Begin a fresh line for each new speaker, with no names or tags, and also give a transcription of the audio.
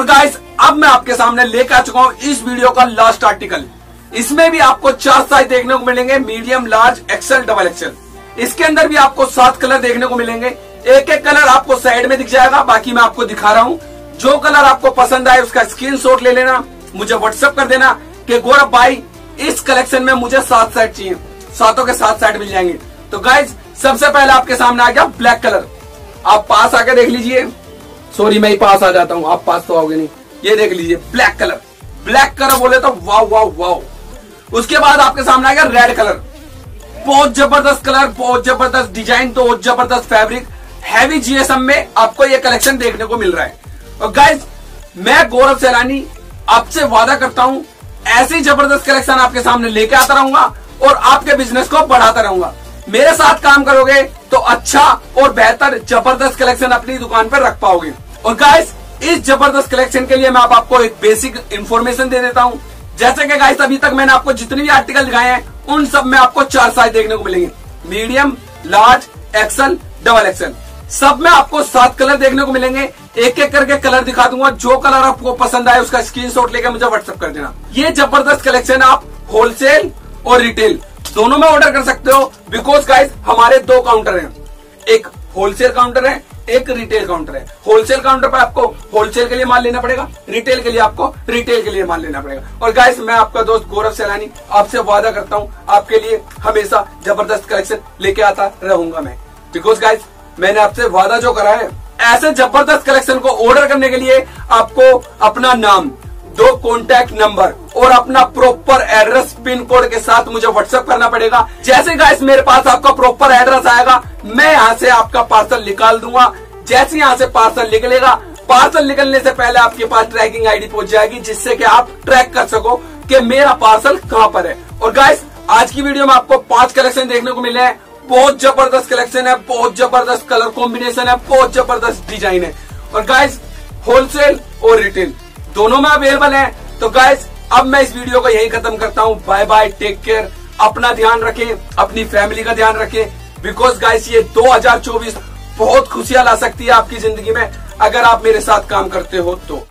और गाइस अब मैं आपके सामने लेकर आ चुका हूँ इस वीडियो का लास्ट आर्टिकल इसमें भी आपको चार साइज़ देखने को मिलेंगे medium large XL double XL इसके अंदर भी आपको सात कलर देखने को मिलेंगे। एक एक कलर आपको साइड में दिख जाएगा, बाकी मैं आपको दिखा रहा हूँ। जो कलर आपको पसंद आए, उसका स्क्रीन ले लेना, मुझे व्हाट्सएप कर देना कि गौरव भाई, इस कलेक्शन में मुझे सात साइड चाहिए। सातों के सात साइड मिल जाएँगे। तो गाइज़ सबसे पहले आपके सामने आ गया ब्लैक कलर आप पास आके देख लीजिए। सॉरी मैं ही पास आ जाता हूँ। आप पास तो आओगे नहीं। ये देख लीजिए ब्लैक कलर ब्लैक कलर बोले तो वाओ वाव वाव उसके बाद आपके सामने आ गया रेड कलर बहुत ज़बरदस्त कलर बहुत ज़बरदस्त डिज़ाइन तो बहुत ज़बरदस्त फैब्रिक हैवी जीएसएम में आपको ये कलेक्शन देखने को मिल रहा है। और गाइज़ मैं गौरव सैलानी आपसे वादा करता हूँ, ऐसी ज़बरदस्त कलेक्शन आपके सामने लेके आता रहूँगा और आपके बिज़नेस को बढ़ाता रहूँगा। मेरे साथ काम करोगे तो अच्छा और बेहतर ज़बरदस्त कलेक्शन अपनी दुकान पर रख पाओगे। और गाइस इस ज़बरदस्त कलेक्शन के लिए मैं आप आपको एक बेसिक इन्फॉर्मेशन दे देता हूँ। जैसे कि गाइस अभी तक मैंने आपको जितने भी आर्टिकल दिखाए हैं, उन सब में आपको चार साइज़ देखने को मिलेंगे। Medium large XL double XL सब में आपको सात कलर देखने को मिलेंगे। एक एक करके कलर दिखा दूँगा। जो कलर आपको पसंद आए, उसका स्क्रीनशॉट लेकर मुझे व्हाट्सएप कर देना। ये ज़बरदस्त कलेक्शन आप होलसेल और रिटेल दोनों में ऑर्डर कर सकते हो बिकॉज़ गाइस हमारे दो काउंटर हैं। एक होलसेल काउंटर है, एक रिटेल काउंटर है। होलसेल काउंटर पर आपको होलसेल के लिए माल लेना पड़ेगा रिटेल के लिए आपको रिटेल के लिए माल लेना पड़ेगा। और गाइस मैं आपका दोस्त गौरव सैलानी आपसे वादा करता हूँ, आपके लिए हमेशा ज़बरदस्त कलेक्शन लेके आता रहूँगा मैं। बिकॉज़ गाइस मैंने आपसे वादा जो करा है, ऐसे ज़बरदस्त कलेक्शन को ऑर्डर करने के लिए आपको अपना नाम दो कॉन्टैक्ट नंबर और अपना प्रॉपर एड्रेस पिन कोड के साथ मुझे व्हाट्सएप करना पड़ेगा। जैसे गाइस मेरे पास आपका प्रॉपर एड्रेस आएगा, मैं यहाँ से आपका पार्सल निकाल दूँगा। जैसे यहाँ से पार्सल निकलेगा पार्सल निकलने से पहले आपके पास ट्रैकिंग आईडी पहुँच जाएगी, जिससे कि आप ट्रैक कर सको कि मेरा पार्सल कहाँ पर है। और गाइस आज की वीडियो में आपको पाँच कलेक्शन देखने को मिले हैं। बहुत ज़बरदस्त कलेक्शन है, बहुत ज़बरदस्त कलर कॉम्बिनेशन है, बहुत ज़बरदस्त डिज़ाइन है। और गाइस होलसेल और रिटेल दोनों में अवेलेबल है। तो गाइस अब मैं इस वीडियो को यही खत्म करता हूँ। बाय बाय टेक केयर अपना ध्यान रखें, अपनी फैमिली का ध्यान रखें। बिकॉज़ गाइस ये 2024 बहुत खुशियाँ ला सकती है आपकी ज़िंदगी में। अगर आप मेरे साथ काम करते हो तो।